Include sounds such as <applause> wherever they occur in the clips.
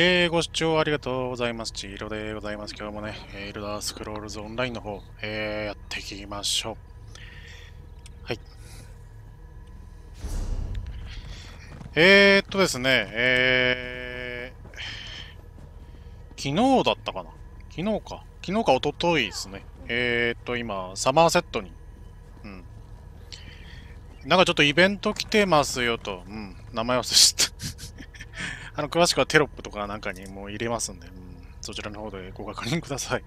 えー、ご視聴ありがとうございます。ちいろでございます。今日もね、エルダースクロールズオンラインの方、えー、やっていきましょう。はい。えー、っとですね、えー、昨日だったかな？昨日か。昨日か一昨日ですね。えー、っと、今、サマーセットに、うん。なんかちょっとイベント来てますよと、うん、名前忘れちゃった。あの、詳しくはテロップとかなんかにもう入れますんで、うん、そちらの方でご確認ください。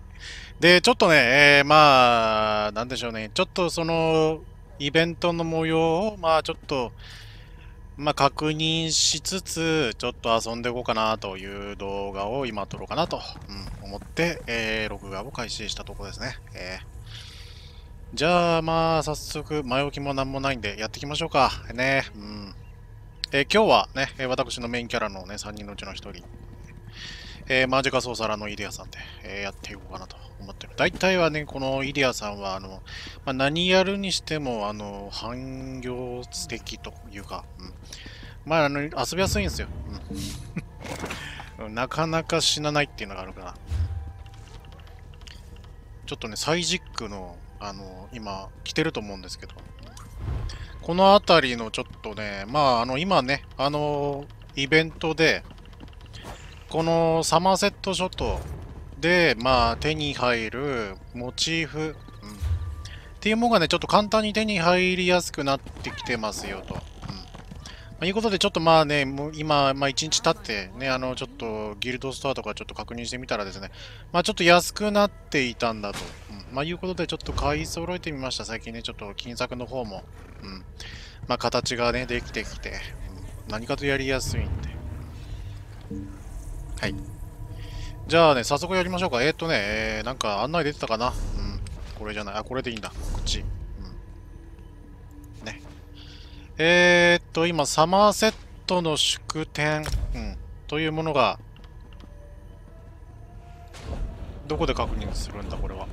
で、ちょっとね、えー、まあ、なんでしょうね、ちょっとその、イベントの模様を、まあ、ちょっと、まあ、確認しつつ、ちょっと遊んでいこうかなという動画を今撮ろうかなと、うん、思って、えー、録画を開始したところですね。えーじゃあ、まあ、早速、前置きもなんもないんで、やっていきましょうか。ね。うん。えー、今日はね、私のメインキャラのね、3人のうちの1人、えー、マジカソーサラのイデアさんで、えー、やっていこうかなと思ってる。大体はね、このイデアさんは、あの、まあ、何やるにしても、あの、汎用的というか、うん、まあ、あの、遊びやすいんですよ。うん、<laughs> なかなか死なないっていうのがあるから。ちょっとね、サイジックの、あの、今、来てると思うんですけど、この辺りのちょっとね、まあ、あの、今ね、あの、イベントで、このサマーセット諸島で、まあ、手に入るモチーフ、うん、っていうものがね、ちょっと簡単に手に入りやすくなってきてますよと。うんまあ、いうことで、ちょっとまあね、もう今、まあ1日経ってね、あの、ちょっとギルドストアとかちょっと確認してみたらですね、まあちょっと安くなっていたんだと。うん、まあいうことで、ちょっと買い揃えてみました。最近ね、ちょっと金策の方も。うん。まあ、形がね、できてきて、うん、何かとやりやすいんで。はい。じゃあね、早速やりましょうか。えー、っとね、えー、なんか案内出てたかなうん。これじゃない。あ、これでいいんだ。口。うん。えー、っと、今、サマーセットの祝典、うん、というものが、どこで確認するんだ、これは。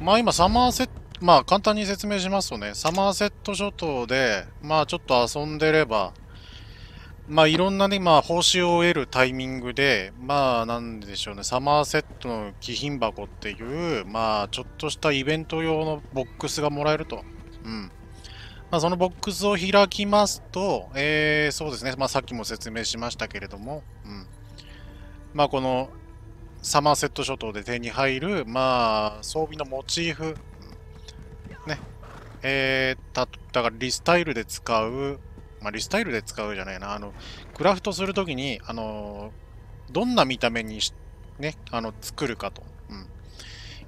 まあ今、サマーセットまあ簡単に説明しますとね、サマーセット諸島で、まあちょっと遊んでれば、まあいろんなね、まあ報酬を得るタイミングで、まあなんでしょうね、サマーセットの貴賓箱っていう、まあちょっとしたイベント用のボックスがもらえると。うん。まあそのボックスを開きますと、えー、そうですね、まあさっきも説明しましたけれども、うん。まあこのサマーセット諸島で手に入る、まあ装備のモチーフ、ね。えー、た、だからリスタイルで使う、まあ、リスタイルで使うじゃないな、あの、クラフトするときに、あの、どんな見た目に、ね、あの、作るかと、うん、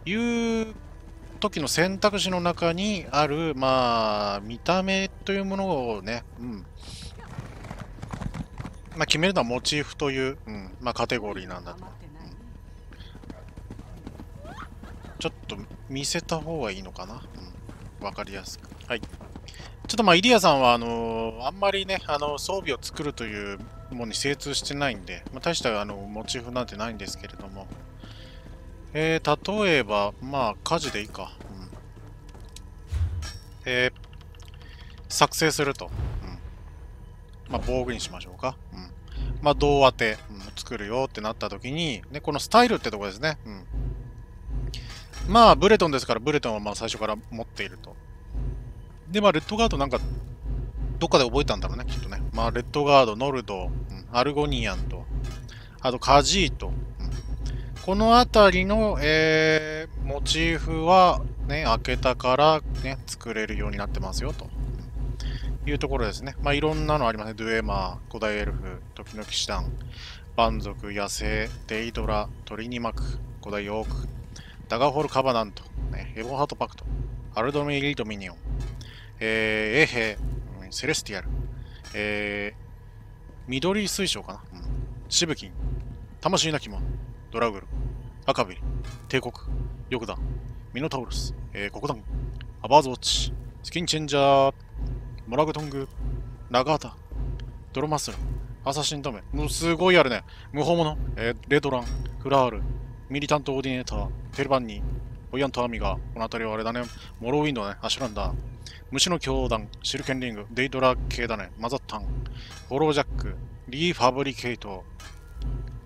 いう時の選択肢の中にある、まあ、見た目というものをね、うん、まあ、決めるのはモチーフという、うん、まあ、カテゴリーなんだと。ちょっと見せた方がいいのかな。うんわかりやすく。はい。ちょっとまあ、イリアさんは、あのー、あんまりね、あの、装備を作るというものに精通してないんで、まあ、大したあのモチーフなんてないんですけれども、えー、例えば、まあ、火事でいいか。うん、えー、作成すると。うん、まあ、防具にしましょうか。うん、まあ、銅当て、うん、作るよってなった時に、ね、このスタイルってとこですね。うんまあ、ブレトンですから、ブレトンはまあ最初から持っていると。で、まあ、レッドガードなんか、どっかで覚えたんだろうね、きっとね。まあ、レッドガード、ノルド、うん、アルゴニアンと、あとカジート。このあたりの、えー、モチーフは、ね、開けたからね、作れるようになってますよ、というところですね。まあ、いろんなのありますね。ドゥエマー、古代エルフ、時の騎士団、蛮族、野生、デイドラ、トリニマク、古代オーク、ダガホル・カバナント、ね、ヘボハート・パクト、アルドミリート・ミニオン、えー、衛兵、セレスティアル、えー、緑水晶かな、うん、シブキン、魂なき者、ドラグル、赤ビリ、帝国、ヨクダン、ミノタウルス、えー、ココダン、アバーズ・ウォッチ、スキンチェンジャー、モラグトング、ナガータ、ドロマスラ、アサシントメ、もうすごいあるね。無法者、えー、レドラン、フラール、ミリタントオーディネーター、テルバンニー、オイアンとアミガ、この辺りはあれだね、モロウィンドね、アシュランダー、虫の教団、シルケンリング、デイドラ系だね、マザッタン、フォロージャック、リー・ファブリケイト、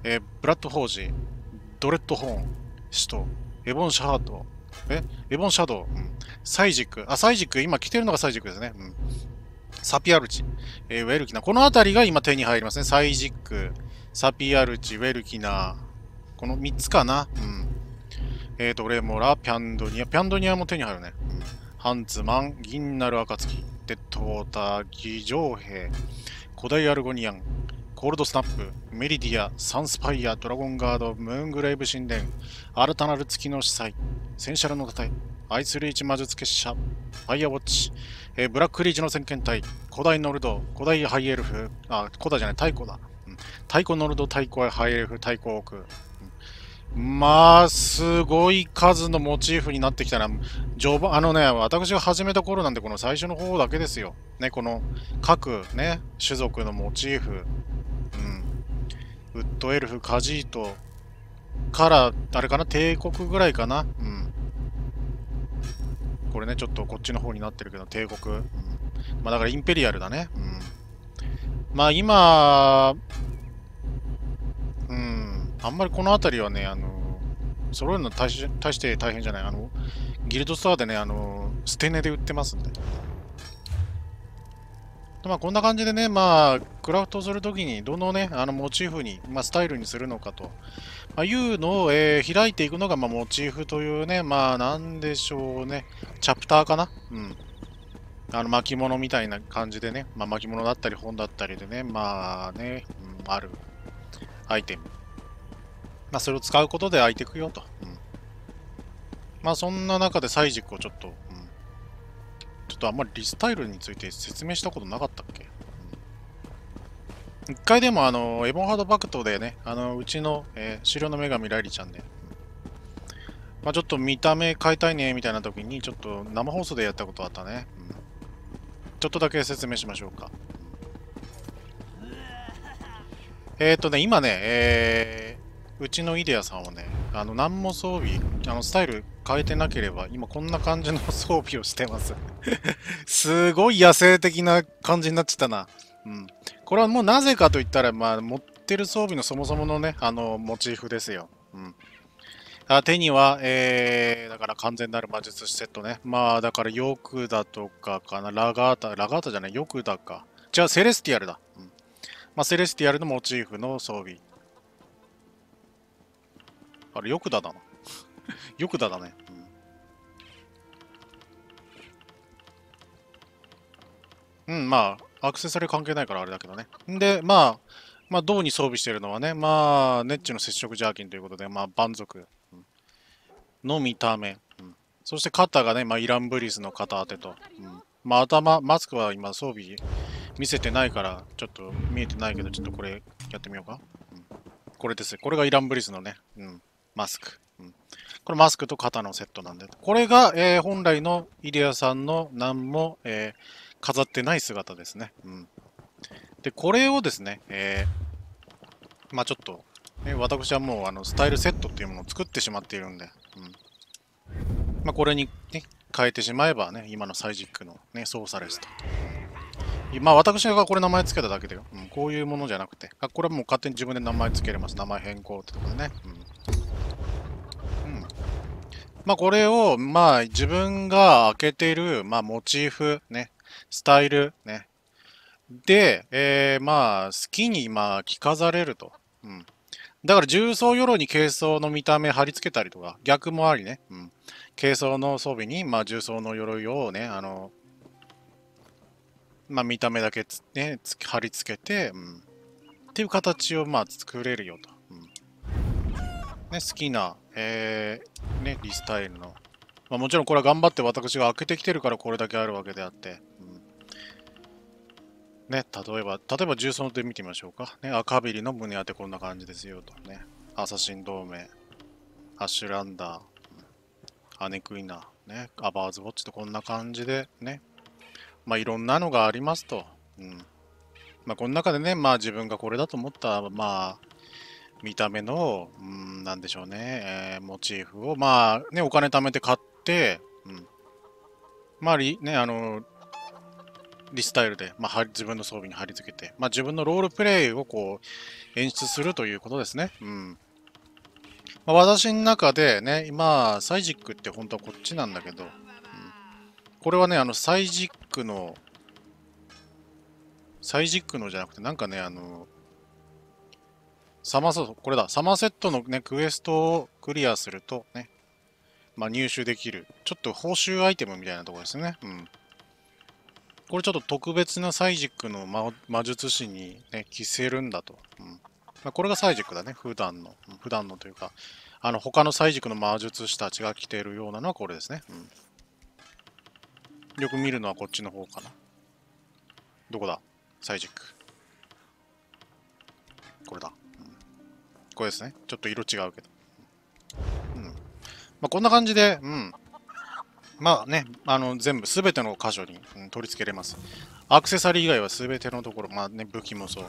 えー、ブラッド・フォージー、ドレッド・ホーン、シト、エボン・シャード、え？エボン・シャドウ、うん、サイジック、あ、サイジック、今来てるのがサイジックですね。うん、サピアルチ、えー、ウェルキナ。この辺りが今手に入りますね。サイジック、サピアルチ、ウェルキナ。この3つかな？うん。えーと、レモラ、ピャンドニア。ピャンドニアも手に入るね。うん、ハンツマン、銀ナル暁、デッドウォーター、ギジョウヘイ、古代アルゴニアン、コールドスナップ、メリディア、サンスパイア、ドラゴンガード、ムーングレイブ神殿、新たなる月の司祭、センシャルの盾、アイスリーチ魔術結社、ファイアウォッチ、えー、ブラックリーチの先遣隊、古代ノルド、古代ハイエルフ、あ、古代じゃない、太古だ。太古ノルド、太古ハイエルフ、太古オーク。まあ、すごい数のモチーフになってきたな。序盤、あのね、私が始めた頃なんで、この最初の方だけですよ。ね、この各ね、種族のモチーフ。ウッドエルフ、カジートから、あれかな、帝国ぐらいかな。うん。これね、ちょっとこっちの方になってるけど、帝国。うん、まあだからインペリアルだね。うん。まあ今、うん、あんまりこの辺りはね、あの、揃えるの大し大して大変じゃない。あの、ギルドストアでね、あの、捨て値で売ってますんで。まあこんな感じでね、まあ、クラフトするときにどのね、あのモチーフに、まあ、スタイルにするのかと、まあ、いうのを、えー、開いていくのが、まあ、モチーフというね、まあ、なんでしょうね、チャプターかな？うん。あの、巻物みたいな感じでね、まあ、巻物だったり本だったりでね、まあね、うん、あるアイテム。まあ、それを使うことで開いていくよと。うん、まあ、そんな中でサイジックをちょっとちょっとあんまりリスタイルについて説明したことなかったっけ、一回でもあの、エボンハードバクトでね、あの、うちの、えー、狩猟の女神ライリちゃんで、まあちょっと見た目変えたいね、みたいな時に、ちょっと生放送でやったことあったね。うん、ちょっとだけ説明しましょうか。えっ、ー、とね、今ね、えー、うちのイデアさんはね、あの、何も装備、あの、スタイル変えてなければ、今こんな感じの装備をしてます <laughs> すごい野生的な感じになっちゃったな。うん。これはもうなぜかと言ったら、まあ、持ってる装備のそもそものね、あの、モチーフですよ。うん。あ手には、えー、だから完全なる魔術師セットね。まあ、だから、ヨクダとかかな。ラガータ、ラガータじゃない、ヨクダか。じゃあ、セレスティアルだ。うん。まあ、セレスティアルのモチーフの装備。あれ、ヨクダだな。ヨクダだね。うん、うん、まあ、アクセサリー関係ないからあれだけどね。んで、まあ、まあ、銅に装備してるのはね、まあ、ネッチの接触ジャーキンということで、まあ、蛮族の見た目。うん、そして肩がね、まあ、イランブリスの肩当てと。うん、まあ、頭、マスクは今装備見せてないから、ちょっと見えてないけど、ちょっとこれやってみようか。うん、これです。これがイランブリスのね、うん、マスク。うん、これマスクと肩のセットなんで。これが、えー、本来のイデアさんの何も、えー、飾ってない姿ですね。うん、で、これをですね、えー、まあちょっと、ね、私はもうあのスタイルセットっていうものを作ってしまっているんで、うんまあ、これに、ね、変えてしまえばね、今のサイジックの、ね、操作レスと。まあ私がこれ名前つけただけで、うん、こういうものじゃなくて、これはもう勝手に自分で名前つけれます。名前変更ってとこでね。うん。うん、まあこれを、まあ自分が開けてる、まあモチーフ、ね、スタイル、ね。で、えー、まあ好きに、まあ着飾れると。うん。だから重装鎧に軽装の見た目貼り付けたりとか、逆もありね。うん。軽装の装備に、まあ重装の鎧をね、あの、まあ、見た目だけ、ね、貼り付けて、うん、っていう形をまあ作れるよと。ね、好きな、えー、ね、リスタイルの。まあ、もちろんこれは頑張って私が開けてきてるからこれだけあるわけであって。うん、ね、例えば、例えば重曹で見てみましょうか。ね、赤ビリの胸当てこんな感じですよと。ね、アサシン同盟、アッシュランダー、アネクイナ、ね、アバーズウォッチとこんな感じでね、まあいろんなのがありますと。うん。まあこの中でね、まあ自分がこれだと思った、まあ、見た目の、うん、なんでしょうね、えー、モチーフを、まあね、お金貯めて買って、うん。まあ、ね、あの、リスタイルで、まあ、自分の装備に貼り付けて、まあ、自分のロールプレイをこう演出するということですね。うんまあ、私の中でね、今、サイジックって本当はこっちなんだけど、うん、これはね、あの、サイジックの、サイジックのじゃなくて、なんかね、あの、サマーセット、これだ、サマーセットのね、クエストをクリアするとね、まあ、入手できる、ちょっと報酬アイテムみたいなところですね。うん。これちょっと特別なサイジックの魔術師にね、着せるんだと。うん。まあ、これがサイジックだね、普段の。普段のというか、あの、他のサイジックの魔術師たちが着てるようなのはこれですね。うん。よく見るのはこっちの方かな。どこだ？サイジック。これだ。こですね。ちょっと色違うけど。うん。まあ、こんな感じで、うん。まあね、あの、全部、すべての箇所に、うん、取り付けれます。アクセサリー以外はすべてのところ、まあね、武器もそう。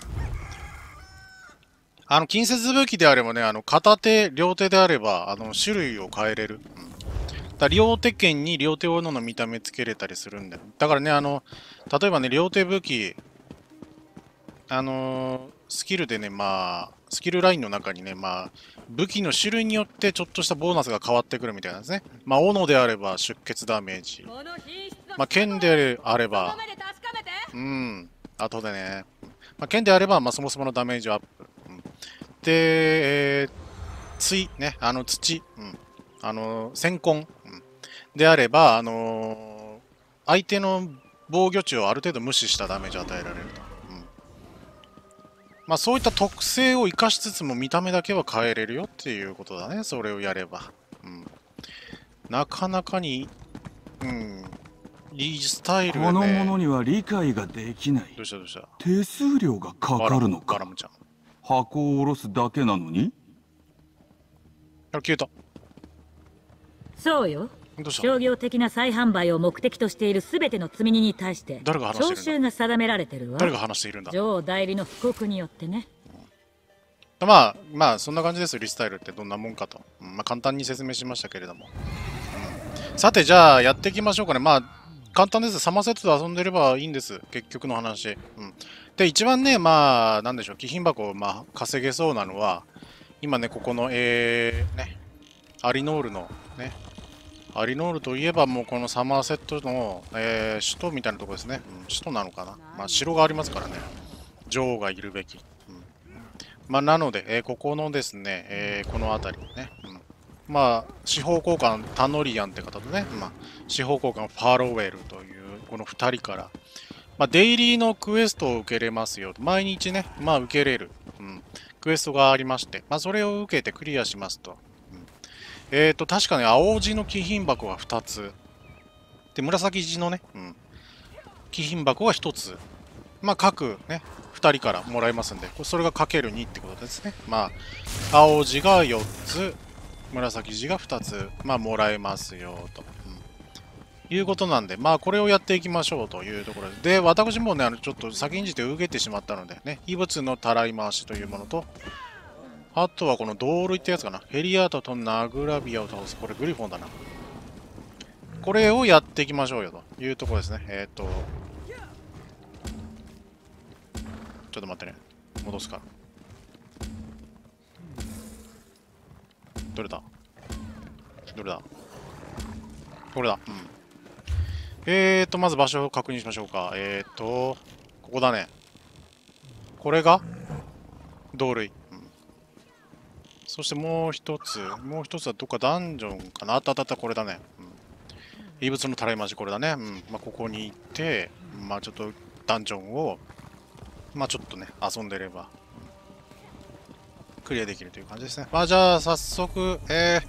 あの、近接武器であればね、あの、片手、両手であれば、あの、種類を変えれる。うん、だ両手剣に両手斧の見た目つけれたりするんだよ。だからね、あの、例えばね、両手武器、あのー、スキルでね、まあ、スキルラインの中にね、まあ、武器の種類によってちょっとしたボーナスが変わってくるみたいなんですね。まあ、斧であれば出血ダメージ。まあ、剣であれば、うん、後でね。まあ、剣であれば、まあ、そもそものダメージアップ。うん、で、えー、水、ね、あの土、うん、あの、先根、うん、であれば、あのー、相手の防御値をある程度無視したダメージを与えられると。まあそういった特性を生かしつつも見た目だけは変えれるよっていうことだね。それをやれば。うん、なかなかに、うん、いいスタイル、ね、このものには理解ができない。どうしたどうした？手数料がかかるのか。ガラムちゃん。箱を下ろすだけなのに？あ、消えた。そうよ。商業的な再販売を目的としているすべての積み荷に対して誰が話徴収が定められてるわ。誰が話しているんだ？女王代理の布告によってね、うん、まあまあそんな感じですリスタイルってどんなもんかと、うん、まあ、簡単に説明しましたけれども、うん、さてじゃあやっていきましょうかね。まあ簡単です。サマーセットで遊んでればいいんです。結局の話、うん、で一番ねまあなんでしょう。貴賓箱をまあ稼げそうなのは今ねここのえー、ねアリノールのねアリノールといえばもうこのサマーセットの、えー、首都みたいなところですね、うん、首都なのかな、まあ、城がありますからね。女王がいるべき、うん。まあ、なので、えー、ここのですね、えー、この辺りね、うん、まあ司法交換タノリアンって方とね、まあ、司法交換ファーロウェルというこの2人から、まあ、デイリーのクエストを受けれますよ毎日ね、まあ、受けれる、うん、クエストがありまして、まあ、それを受けてクリアしますと。えっ、ー、と、確かね、青地の気品箱が2つ。で、紫地のね、うん。気品箱が1つ。まあ、各ね、2人からもらえますんで、それがかける2ってことですね。まあ、青地が4つ、紫地が2つ、まあ、もらえますよ、と。いうことなんで、まあ、これをやっていきましょうというところで。で、私もね、あの、ちょっと先んじて受けてしまったので、ね、異物のたらい回しというものと、あとはこの道路ってやつかな。ヘリアートとナグラビアを倒す。これグリフォンだな。これをやっていきましょうよというところですね。えっ、ー、と。ちょっと待ってね。戻すから。どれだ？どれだ？これだ。うん。えーと、まず場所を確認しましょうか。えーと、ここだね。これが？同類。そしてもう一つ、もう一つはどっかダンジョンかな？あったあったあった、これだね。うん、異物のたらいましこれだね。うん。まあ、ここに行って、まあ、ちょっとダンジョンを、まあ、ちょっとね、遊んでれば、クリアできるという感じですね。まあ、じゃあ、早速、え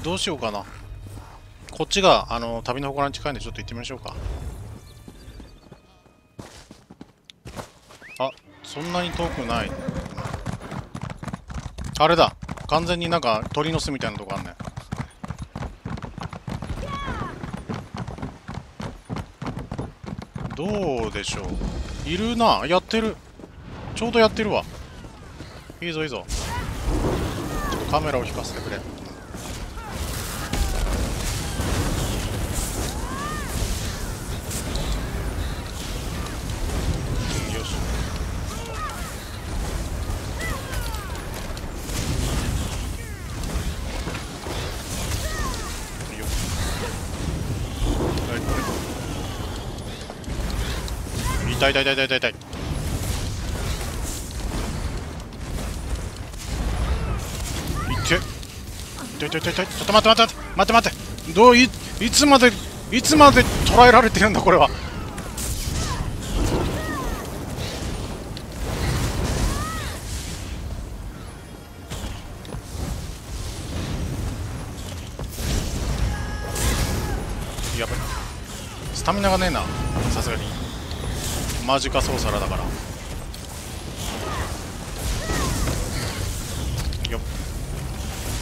ー、どうしようかな。こっちが、あの、旅の祠に近いんで、ちょっと行ってみましょうか。あ、そんなに遠くない。あれだ。完全になんか鳥の巣みたいなとこあんねどうでしょう。いるな。やってる。ちょうどやってるわ。いいぞいいぞ。ちょっとカメラを引かせてくれ。痛い痛い痛い痛い痛い痛い。痛い。痛い痛いちょっと待って待って待って。待って待って。どういいつまでいつまで捉えられてるんだこれは。やばい。スタミナがねえな。さすがに。マジカソーサラだから。よっ。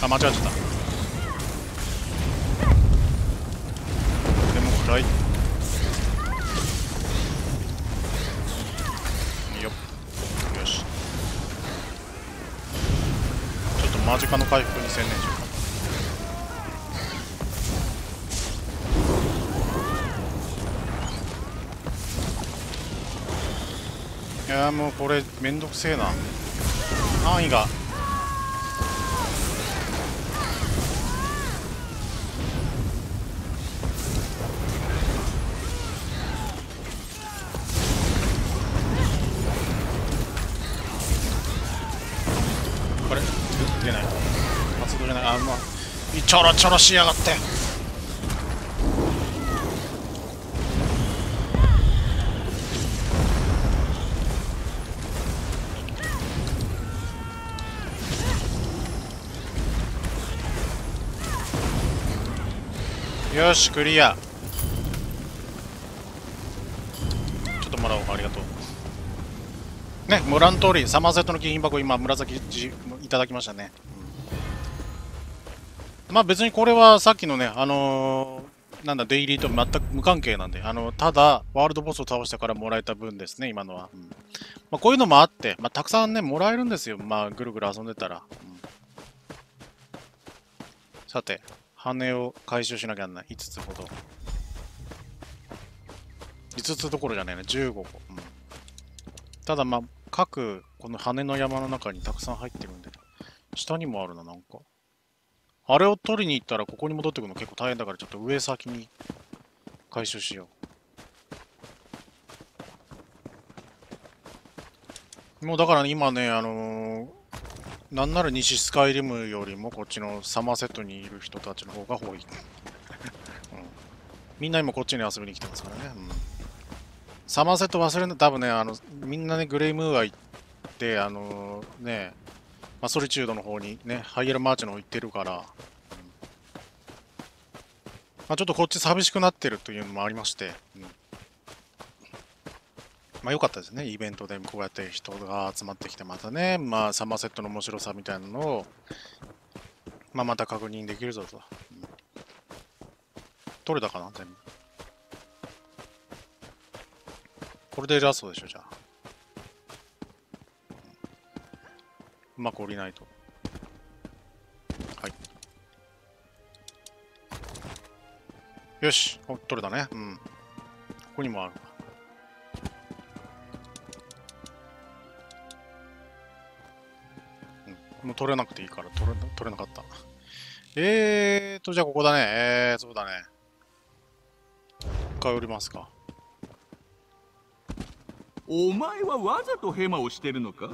あ間違えちゃった。でも暗い。よっ。よし。ちょっとマジカの回復。やもうこれめんどくせえな。範囲が。これ？出ない。発動じゃない。あまあちょろちょろしやがって。よしクリア。ちょっともらおうありがとう。ねご覧の通りサマーセットの金品箱今紫いただきましたね、うん、まあ別にこれはさっきのねあのー、なんだデイリーと全く無関係なんであのただワールドボスを倒したからもらえた分ですね今のは、うん。まあ、こういうのもあって、まあ、たくさんねもらえるんですよ。まあぐるぐる遊んでたら、うん、さて羽を回収しなきゃならない。5つほど。5つどころじゃないな、15個。うん、ただ、まあ、各、この羽の山の中にたくさん入ってるんで、下にもあるな、なんか。あれを取りに行ったら、ここに戻ってくるの結構大変だから、ちょっと上先に回収しよう。もうだから、ね、今ね、あのー、なんなら西スカイリムよりもこっちのサマーセットにいる人たちの方が多い、うん、みんな今こっちに遊びに来てますからね、うん、サマーセット忘れん多分ねあのみんなねグレイムーア行ってあのー、ねまあ、ソリチュードの方にねハイエルマーチの方行ってるから、うん、まあ、ちょっとこっち寂しくなってるというのもありまして、うん。まあ良かったですね、イベントでこうやって人が集まってきて、またね、まあサマーセットの面白さみたいなのを、まあまた確認できるぞと。取れたかな、全部。これでラストでしょ、じゃあ。うまく降りないと。はい。よし、お取れたね。うん。ここにもある。もう取れなくていいから取れ取れなかった。えーと、じゃあここだね。えー、そうだね。一回降りますか。お前はわざとヘマをしてるのか？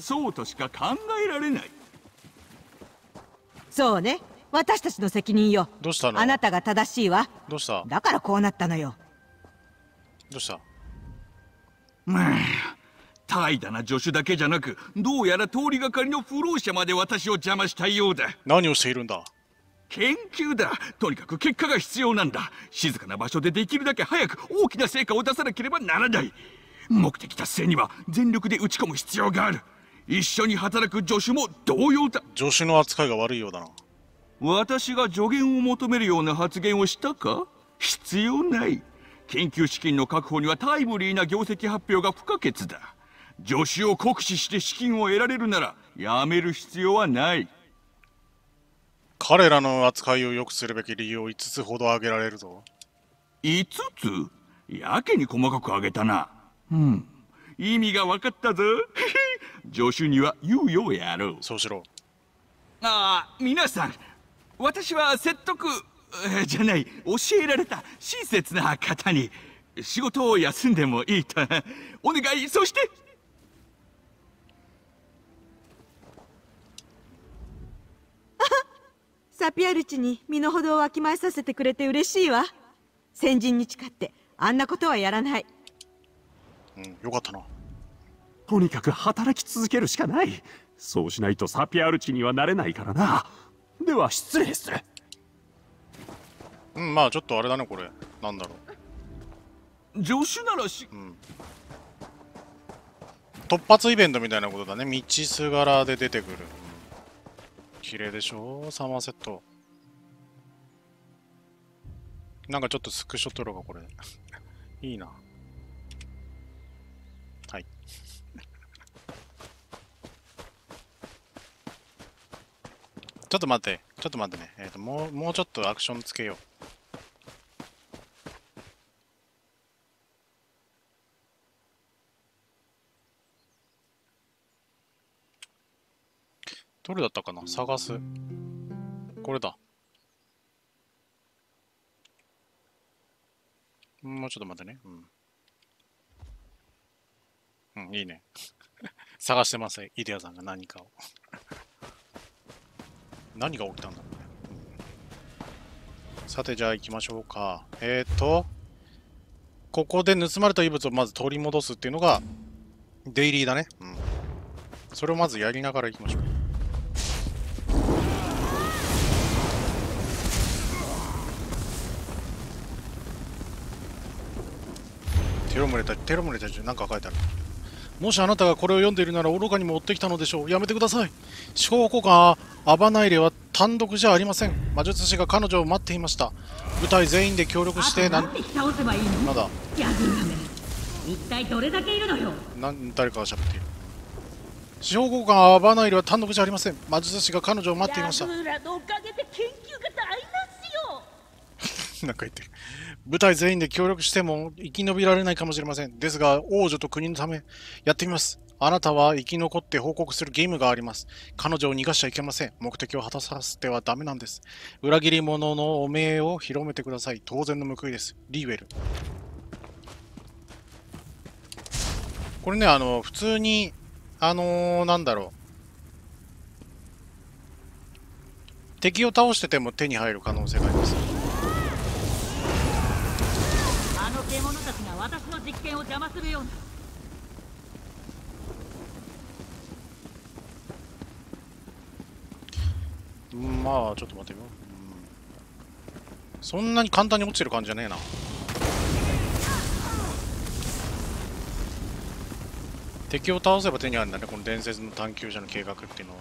そうとしか考えられない。そうね。私たちの責任よ。どうしたの？あなたが正しいわ。どうした？だからこうなったのよ。どうした？まあ、怠惰な助手だけじゃなくどうやら通りがかりの不老者まで私を邪魔したようだ。何をしているんだ？研究だ。とにかく結果が必要なんだ。静かな場所でできるだけ早く大きな成果を出さなければならない。目的達成には全力で打ち込む必要がある。一緒に働く助手も同様だ。助手の扱いが悪いようだな。私が助言を求めるような発言をしたか？必要ない。研究資金の確保にはタイムリーな業績発表が不可欠だ助手を酷使して資金を得られるならやめる必要はない。彼らの扱いを良くするべき理由を5つほど挙げられるぞ。5つ？やけに細かく挙げたな。うん。意味が分かったぞ。<laughs> 助手には猶予をやろう。そうしろ。ああ皆さん私は説得じゃない教えられた親切な方に仕事を休んでもいいと。お願い。そしてサピアルチに身の程をわきまえさせてくれて嬉しいわ。先人に誓ってあんなことはやらない。うんよかったな。とにかく働き続けるしかない。そうしないとサピアルチにはなれないからな。では失礼する。うんまあちょっとあれだねこれ。なんだろう。助手ならし、うん、突発イベントみたいなことだね。道すがらで出てくる、うん、綺麗でしょ？サマーセット。なんかちょっとスクショ撮ろうかこれ。<laughs> いいな。はい。ちょっと待って、ちょっと待ってね。えっ、ー、と、もう、もうちょっとアクションつけよう。どれだったかな？探す。これだ。もうちょっと待ってね。うん。うん、いいね。<laughs> 探してますイデアさんが何かを <laughs> 何が起きたんだろうね。さて、じゃあ行きましょうか。えっ、ー、と、ここで盗まれた異物をまず取り戻すっていうのが、デイリーだね。うん。それをまずやりながら行きましょう。テロムレたテロムレたちなんか書いてある。もしあなたがこれを読んでいるなら愚かにも追ってきたのでしょう。やめてください。思考交換アバナイレは単独じゃありません。魔術師が彼女を待っていました。部隊全員で協力してなんまだ一体どれだけいるのよ？なん誰かが喋っている。司法交換アバナイレは単独じゃありません。魔術師が彼女を待っていました。なんか言ってる。部隊全員で協力しても生き延びられないかもしれません。ですが、王女と国のため、やってみます。あなたは生き残って報告するゲームがあります。彼女を逃がしちゃいけません。目的を果たさせてはダメなんです。裏切り者の汚名を広めてください。当然の報いです。リーウェル。これね、あの、普通に、あのー、なんだろう。敵を倒してても手に入る可能性があります。獣たちが私の実験を邪魔するような。まあちょっと待ってよ、うん、そんなに簡単に落ちてる感じじゃねえな。敵を倒せば手にあるんだねこの伝説の探求者の計画っていうのは。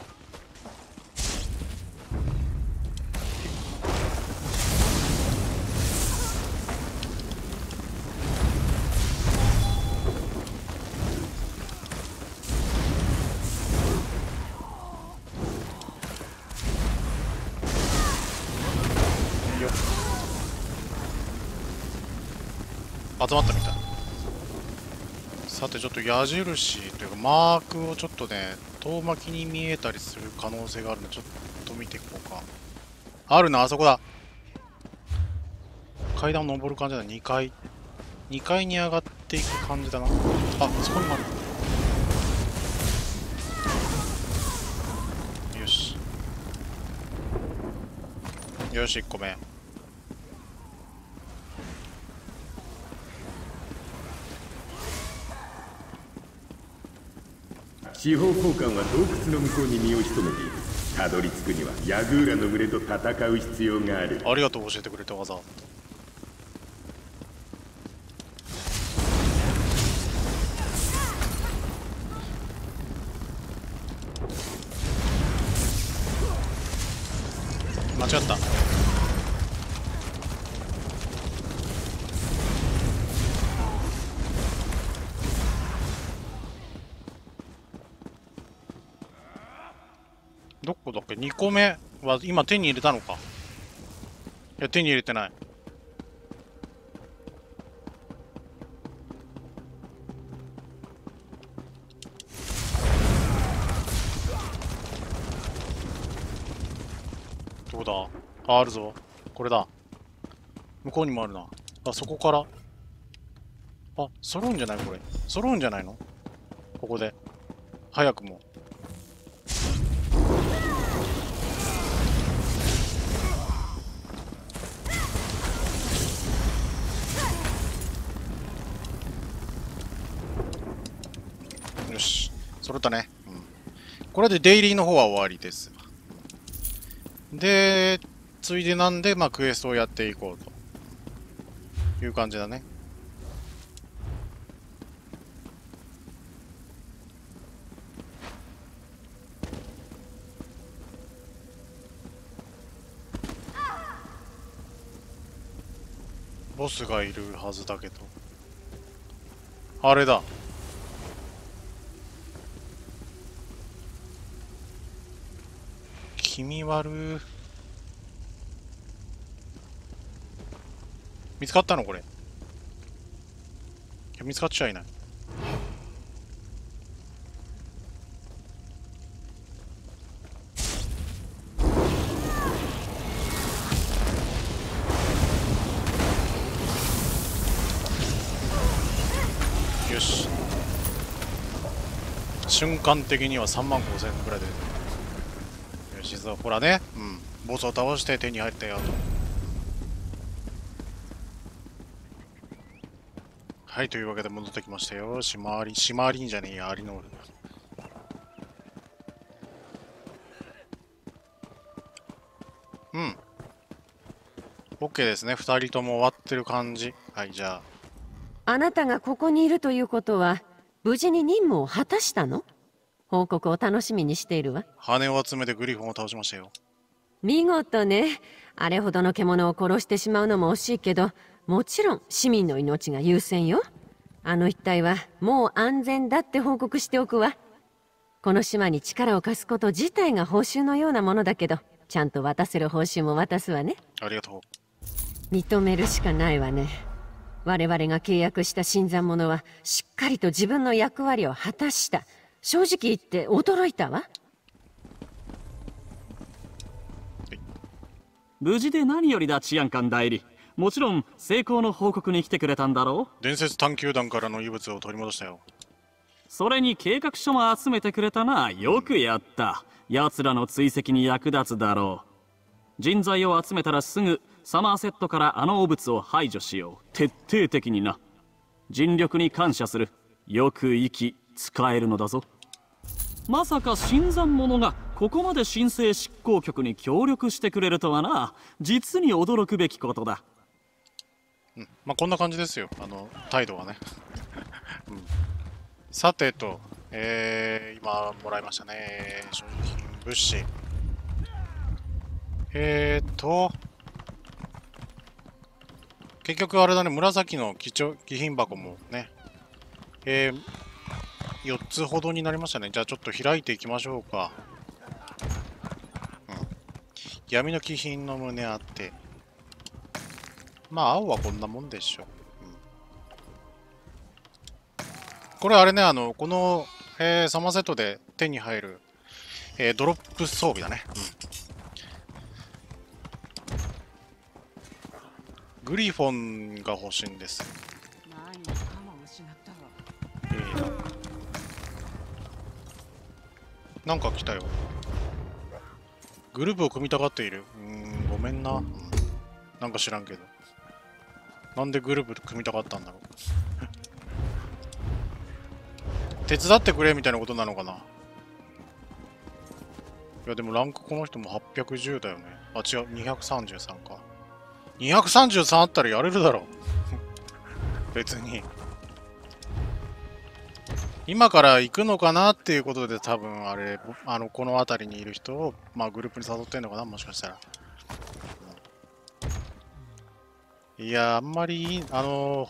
集まったみたい。さてちょっと矢印というかマークをちょっとね遠巻きに見えたりする可能性があるのでちょっと見ていこうか。あるなあそこだ。階段を登る感じだ2階。2階に上がっていく感じだな。あそこにもある。よし。よし1個目。司法交換は洞窟の向こうに身を潜めているたどり着くにはヤグーラの群れと戦う必要がある。ありがとう教えてくれた技間目は今手に入れたのかいや、手に入れてない。どこだ？あ、あるぞ。これだ。向こうにもあるな。あ、そこから？あ、揃うんじゃない？これ。揃うんじゃないの？ここで。早くも。し。揃ったね。うん。これでデイリーの方は終わりです。で、ついでなんで、まあ、クエストをやっていこうという感じだね。ボスがいるはずだけど。あれだ。気味悪見つかったのこれ。いや、見つかっちゃいない。よし。瞬間的には3万5000円くらいで。よし、ほらね。うん。ボスを倒して手に入ったよと。はい、というわけで戻ってきましたよ。シマーリン、シマーリンじゃねえや、アリノール。うん。OK ですね。二人とも終わってる感じ。はい、じゃあ。あなたがここにいるということは、無事に任務を果たしたの？報告を楽しみにしているわ。羽を集めてグリフォンを倒しましたよ。見事ね。あれほどの獣を殺してしまうのも惜しいけど、もちろん市民の命が優先よあの一帯はもう安全だって報告しておくわこの島に力を貸すこと自体が報酬のようなものだけどちゃんと渡せる報酬も渡すわねありがとう認めるしかないわね我々が契約した新参者はしっかりと自分の役割を果たした正直言って驚いたわ。無事で何よりだ治安官代理。もちろん成功の報告に来てくれたんだろう。伝説探求団からの遺物を取り戻したよ。それに計画書も集めてくれたな。よくやった。奴らの追跡に役立つだろう。人材を集めたらすぐサマーセットからあの汚物を排除しよう。徹底的にな。尽力に感謝する。よく生き使えるのだぞまさか新参者がここまで申請執行局に協力してくれるとはな。実に驚くべきことだ。うん、まあこんな感じですよ、あの、態度はね。<laughs> うん、さてと、えー、今もらいましたね。商品物資。えーと、結局あれだね、紫の貴重貴品箱もね、えー、4つほどになりましたね。じゃあちょっと開いていきましょうか。うん。闇の貴品の胸あって、まあ、青はこんなもんでしょ。うん、これあれね、あの、この、えー、サマーセットで手に入る、えー、ドロップ装備だね。うん、グリフォンが欲しいんです。なんか来たよ。グループを組みたがっている。うん、ごめんな。なんか知らんけど。なんでグループ組みたかったんだろう <laughs> 手伝ってくれみたいなことなのかないやでもランクこの人も810だよねあ違う233か233あったらやれるだろう <laughs> 別に今から行くのかなっていうことで多分あれあのこの辺りにいる人をまあグループに誘ってんのかなもしかしたらいや、あんまり、あの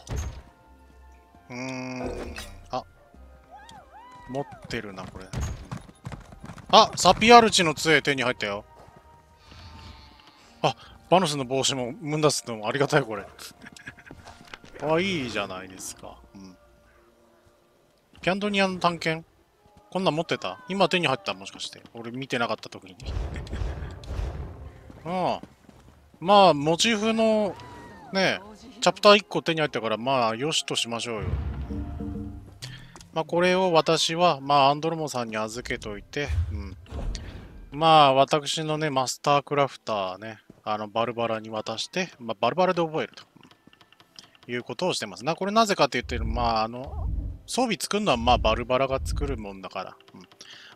うーん、あ、持ってるな、これ。あ、サピアルチの杖手に入ったよ。あ、バノスの帽子もムンダスのもありがたい、これ。<laughs> あ、いいじゃないですか。うん。キャンドニアの探検？こんなん持ってた？今手に入ったもしかして。俺見てなかった時に。<laughs> うん。まあ、モチーフのねチャプター1個手に入ったから、まあ、よしとしましょうよ。まあ、これを私は、まあ、アンドロモさんに預けといて、うん。まあ、私のね、マスタークラフターね、あの、バルバラに渡して、まあ、バルバラで覚えると。いうことをしてますな。これなぜかって言ってる、まあ、あの、装備作るのは、まあ、バルバラが作るもんだから。うん、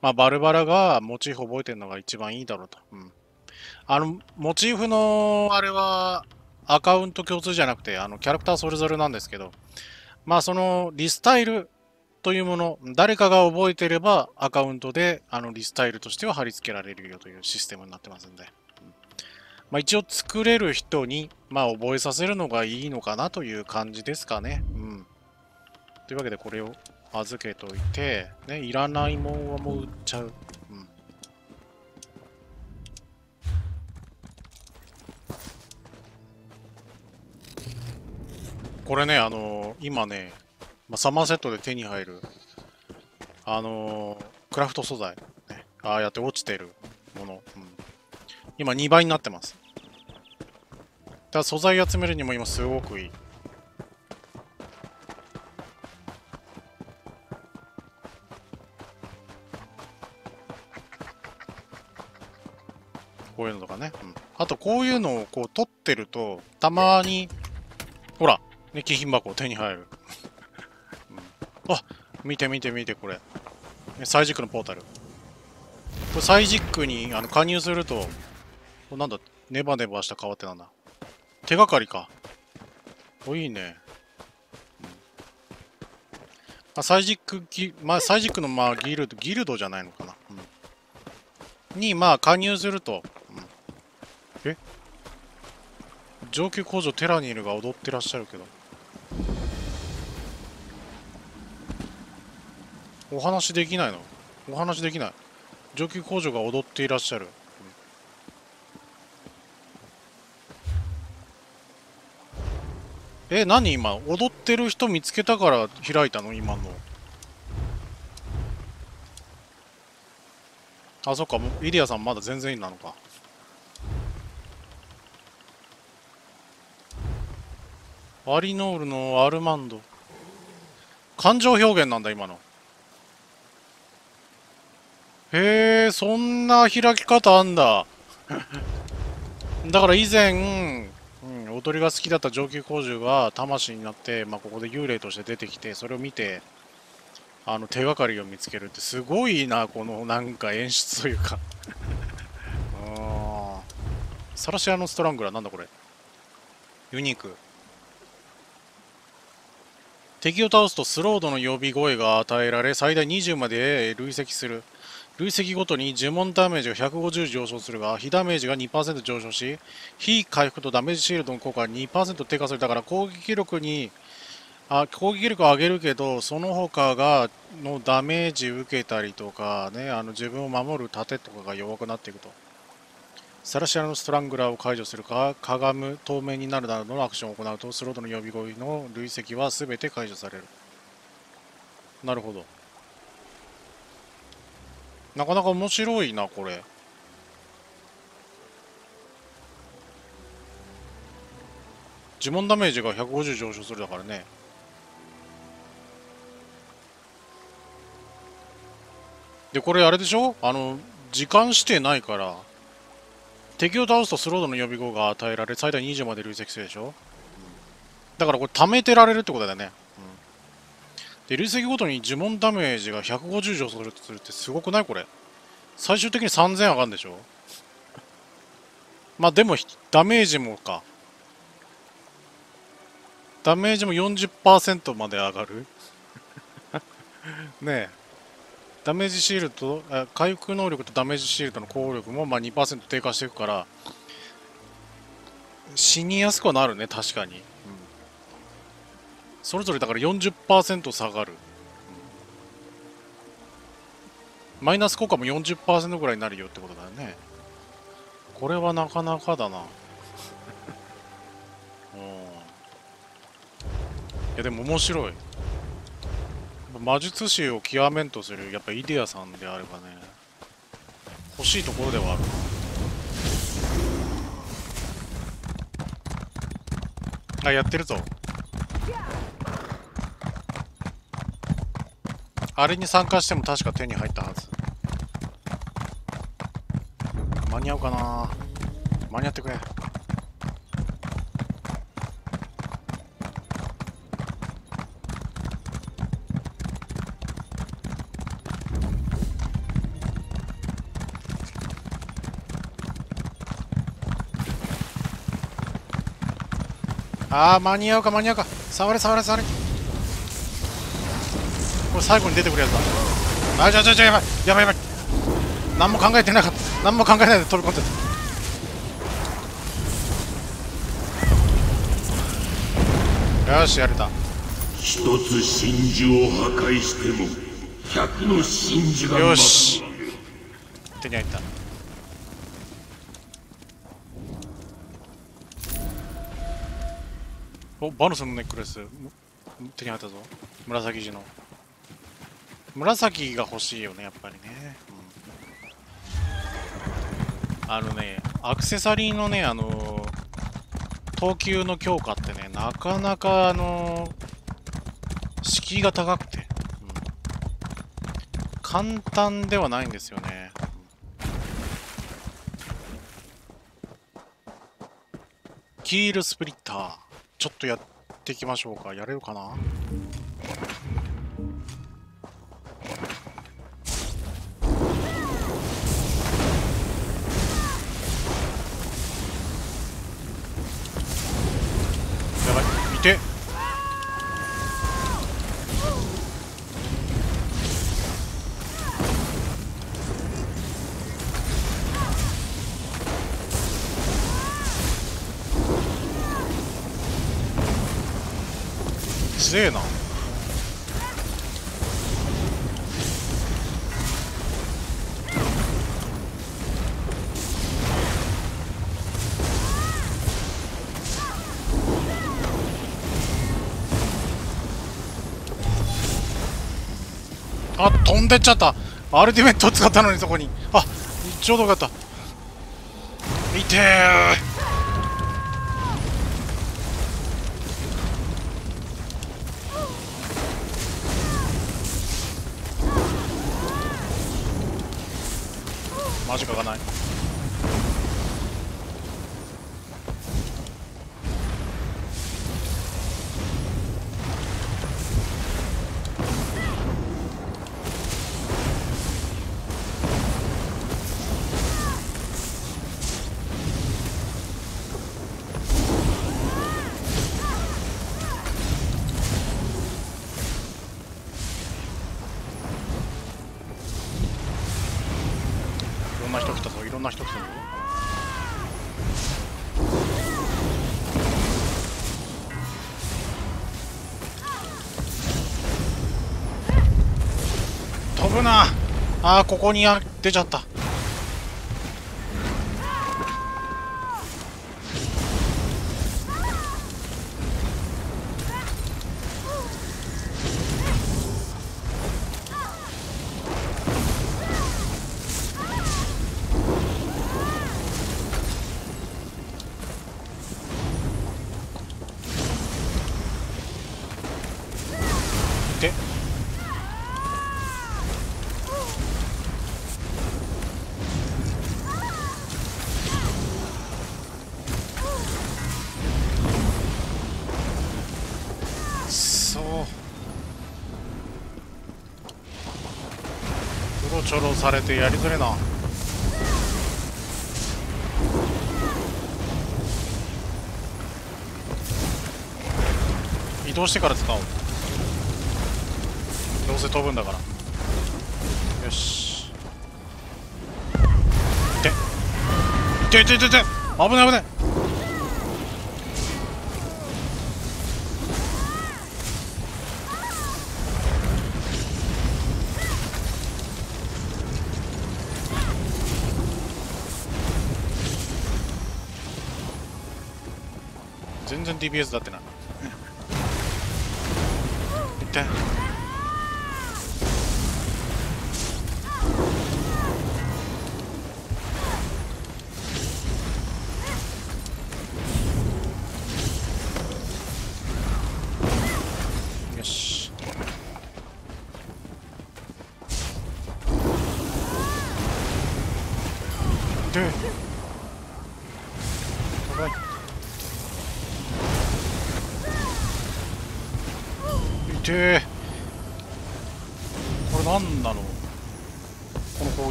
まあ、バルバラがモチーフ覚えてるのが一番いいだろうと。うん。あの、モチーフの、あれは、アカウント共通じゃなくて、あの、キャラクターそれぞれなんですけど、まあ、その、リスタイルというもの、誰かが覚えてれば、アカウントで、あの、リスタイルとしては貼り付けられるよというシステムになってますんで。うんまあ、一応作れる人に、まあ、覚えさせるのがいいのかなという感じですかね。うん。というわけで、これを預けといて、ね、いらないもんはもう売っちゃう。うん。これね、あのー、今ね、まあ、サマーセットで手に入る、あのー、クラフト素材、ね、ああやって落ちてるもの、うん、今2倍になってます。だ素材集めるにも今すごくいい。こういうのとかね。うん。あと、こういうのをこう取ってると、たまに、ほら、ね、貴賓箱手に入る。うん、あ、見て見て見て、これ。サイジックのポータル。これサイジックにあの加入すると、こなんだ、ネバネバした皮ってなんだ。手がかりか。お、いいね。あ、サイジックギ、まあ、サイジックの、まあ、ギルド、ギルドじゃないのかな。うん、に、まあ、加入すると。うん、え上級工場テラニールが踊ってらっしゃるけど。お話できないの？お話できない？上級工場が踊っていらっしゃる。え、何今？踊ってる人見つけたから開いたの？今の。あ、そっか。イリアさんまだ全然いいなのか。アリノールのアルマンド。感情表現なんだ、今の。へえ、そんな開き方あんだ。だから以前、うん踊りが好きだった上級工獣が魂になって、まあ、ここで幽霊として出てきてそれを見てあの手がかりを見つけるってすごいなこのなんか演出というか <laughs> あサラシアのストラングラーなんだこれユニーク敵を倒すとスロードの呼び声が与えられ最大20まで累積する累積ごとに呪文ダメージが150上昇するが、非ダメージが2%上昇し、非回復とダメージシールドの効果が2%低下する。だから攻撃力に、あ攻撃力を上げるけど、その他がのダメージ受けたりとか、ね、あの自分を守る盾とかが弱くなっていくと。サラシアのストラングラーを解除するか、かがむ、透明になるなどのアクションを行うと、スロードの呼び声の累積は全て解除される。なるほど。なかなか面白いな、これ。呪文ダメージが150上昇するだからね。で、これあれでしょ？あの、時間指定ないから、敵を倒すとスロードの予備号が与えられ、最大20まで累積するでしょ、う、だからこれ貯めてられるってことだよね。で、累積ごとに呪文ダメージが150上するするってすごくない？これ。最終的に3000上がるんでしょ？まあでも、ダメージもか。ダメージも40%まで上がる <laughs> ねえ。ダメージシールド、回復能力とダメージシールドの効力もまあ2%低下していくから、死にやすくはなるね、確かに。それぞれだから40%下がる、うん、マイナス効果も40%ぐらいになるよってことだよね。これはなかなかだな。<laughs> うん。いやでも面白い。魔術師を極めんとするやっぱイデアさんであればね欲しいところではあるな。あやってるぞ。あれに参加しても確か手に入ったはず。間に合うかな。間に合ってくれ。ああ間に合うか間に合うか。触れ触れ触れ。これ最後に出てくるやつだ。あじゃじゃじゃやばい。やばいやばい。何も考えてなかった。何も考えないで飛び込んでた。よしやれた。一つ真珠を破壊しても百の真珠がよし。手に入ったおバヌスのネックレス手に入ったぞ紫地の紫が欲しいよねやっぱりね、うん、あのねアクセサリーのねあの等級の強化ってねなかなかあの敷居が高くて、うん、簡単ではないんですよねキールスプリッターちょっとやっていきましょうか。やれるかな？強えな。あ飛んでっちゃった。アルティメットを使ったのにそこに。あちょうどよかった。いてー。ああここに出ちゃった。されてやりづれな。移動してから使おう。どうせ飛ぶんだから。よし。いていていていて危ない危ない。DPS だってな。痛い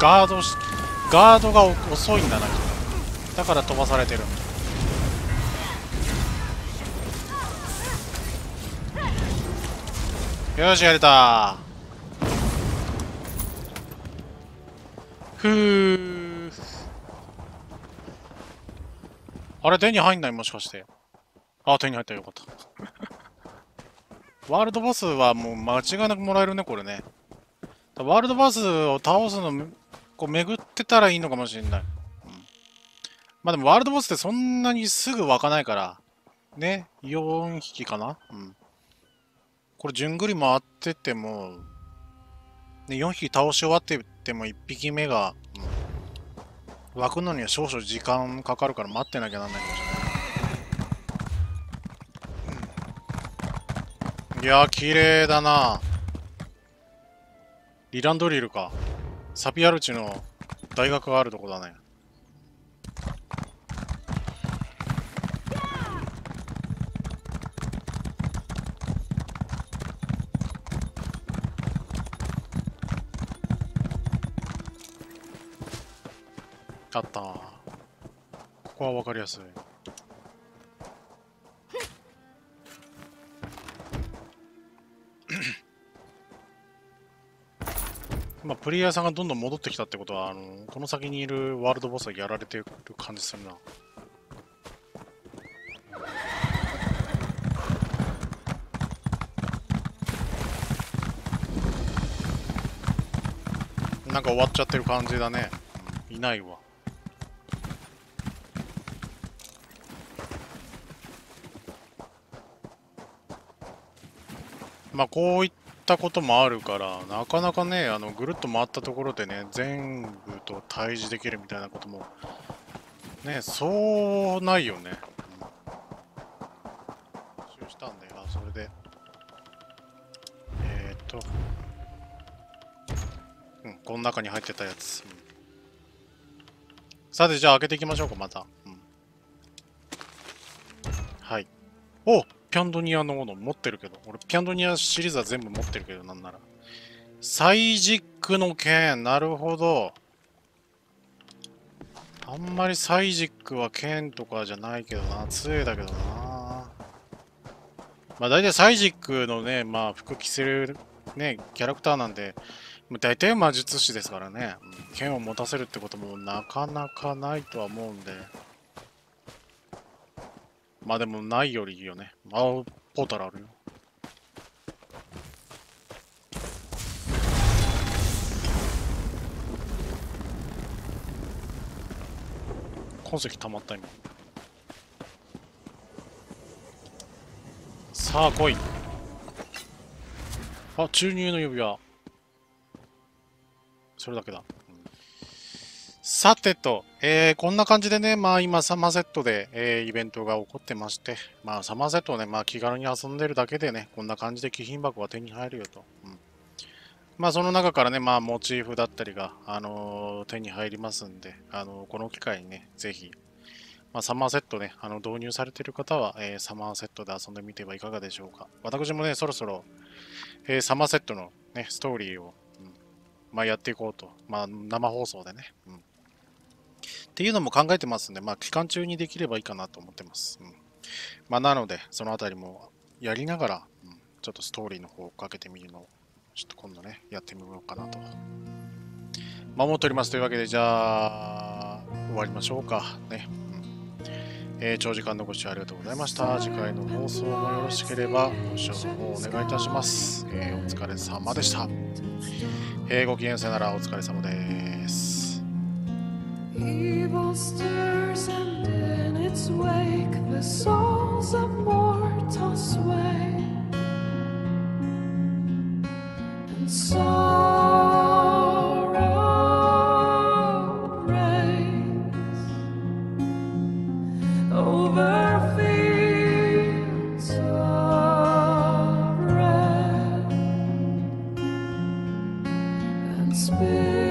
ガードしガードが遅いんだな。だから飛ばされてる。よしやれた。ふうあれ手に入んないもしかして。あ手に入った。よかった。ワールドボスはもう間違いなくもらえるねこれね。ワールドバスを倒すの、こう巡ってたらいいのかもしれない。まあでもワールドボスってそんなにすぐ湧かないから、ね、4匹かな。うん。これ順繰り回ってても、ね、4匹倒し終わってても1匹目が、うん、湧くのには少々時間かかるから待ってなきゃなんないかもしれない。いや、綺麗だな。リランドリルか。サピアルチの大学があるとこだね。あった。ここはわかりやすい。まあ、プレイヤーさんがどんどん戻ってきたってことは、あのこの先にいるワールドボスはやられてる感じするな。なんか終わっちゃってる感じだね。いないわ。まあこういったったこともあるから、なかなかね、あのぐるっと回ったところでね、全部と対峙できるみたいなことも、ね、そうないよね。うん、したんで、あ、それで。えー、っと、うん、この中に入ってたやつ。うん、さて、じゃあ開けていきましょうか、また。うん、はい。おっピャンドニアのもの持ってるけど。俺、ピャンドニアシリーズは全部持ってるけど、なんなら。サイジックの剣、なるほど。あんまりサイジックは剣とかじゃないけどな。杖だけどな。まあ大体サイジックのね、まあ服着せるね、キャラクターなんで、大体魔術師ですからね。剣を持たせるってこともなかなかないとは思うんで。まあでもないよりいいよね。あ、ポータルあるよ。鉱石溜まった今。さあ来い。あ、注入の指輪。それだけだ。さてと、えー、こんな感じでね、まあ今サマーセットで、えー、イベントが起こってまして、まあサマーセットをね、まあ気軽に遊んでるだけでね、こんな感じで貴品箱が手に入るよと。うん、まあその中からね、まあモチーフだったりが、あのー、手に入りますんで、あの、この機会にね、ぜひ、まあ、サマーセットね、あの導入されてる方は、え、サマーセットで遊んでみてはいかがでしょうか。私もね、そろそろ、えサマーセットのね、ストーリーを、うん、まあ、やっていこうと。まあ生放送でね。うんっていうのも考えてますんで、まあ、期間中にできればいいかなと思ってます。うん、まあ、なので、そのあたりもやりながら、うん、ちょっとストーリーの方をかけてみるのを、ちょっと今度ね、やってみようかなと。守、っております。というわけで、じゃあ、終わりましょうか。ね。えー、長時間のご視聴ありがとうございました。次回の放送もよろしければご視聴の方をお願いいたします。えー、お疲れ様でした。えー、ごきげんさよならお疲れ様です。Evil stirs, and in its wake, the souls of mortal sway. And sorrow over fields of red and spirit.